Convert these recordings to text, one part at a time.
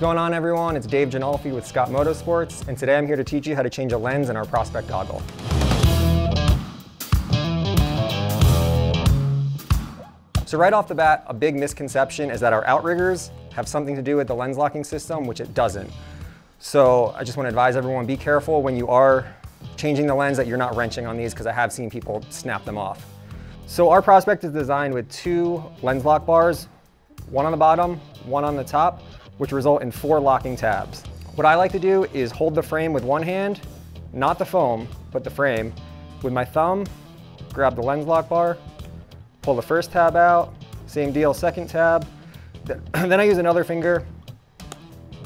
going on everyone? It's Dave Ginolfi with Scott Motorsports, and today I'm here to teach you how to change a lens in our Prospect goggle. So right off the bat, a big misconception is that our outriggers have something to do with the lens locking system, which it doesn't. So I just want to advise everyone, be careful when you are changing the lens that you're not wrenching on these because I have seen people snap them off. So our Prospect is designed with two lens lock bars, one on the bottom, one on the top, which result in four locking tabs. What I like to do is hold the frame with one hand, not the foam, but the frame. With my thumb, grab the lens lock bar, pull the first tab out, same deal, second tab. Then I use another finger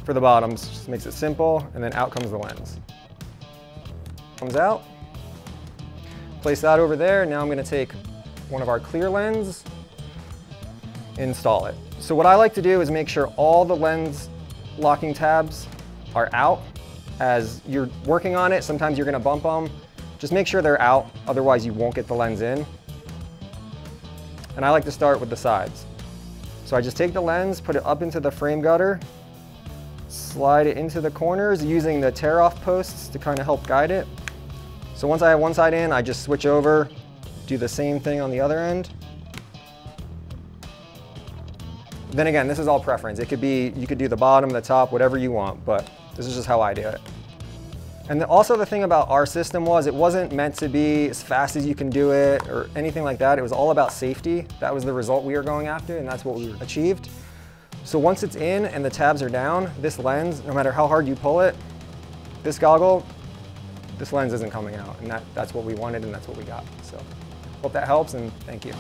for the bottoms, just makes it simple, and then out comes the lens. Comes out, place that over there. Now I'm gonna take one of our clear lens, install it. So what I like to do is make sure all the lens locking tabs are out. As you're working on it, sometimes you're gonna bump them. Just make sure they're out, otherwise you won't get the lens in. And I like to start with the sides. So I just take the lens, put it up into the frame gutter, slide it into the corners using the tear off posts to kind of help guide it. So once I have one side in, I just switch over, do the same thing on the other end. Then again, this is all preference. It could be, you could do the bottom, the top, whatever you want, but this is just how I do it. And the, also the thing about our system was it wasn't meant to be as fast as you can do it or anything like that. It was all about safety. That was the result we were going after and that's what we achieved. So once it's in and the tabs are down, this lens, no matter how hard you pull it, this goggle, this lens isn't coming out. And that, that's what we wanted and that's what we got. So hope that helps and thank you.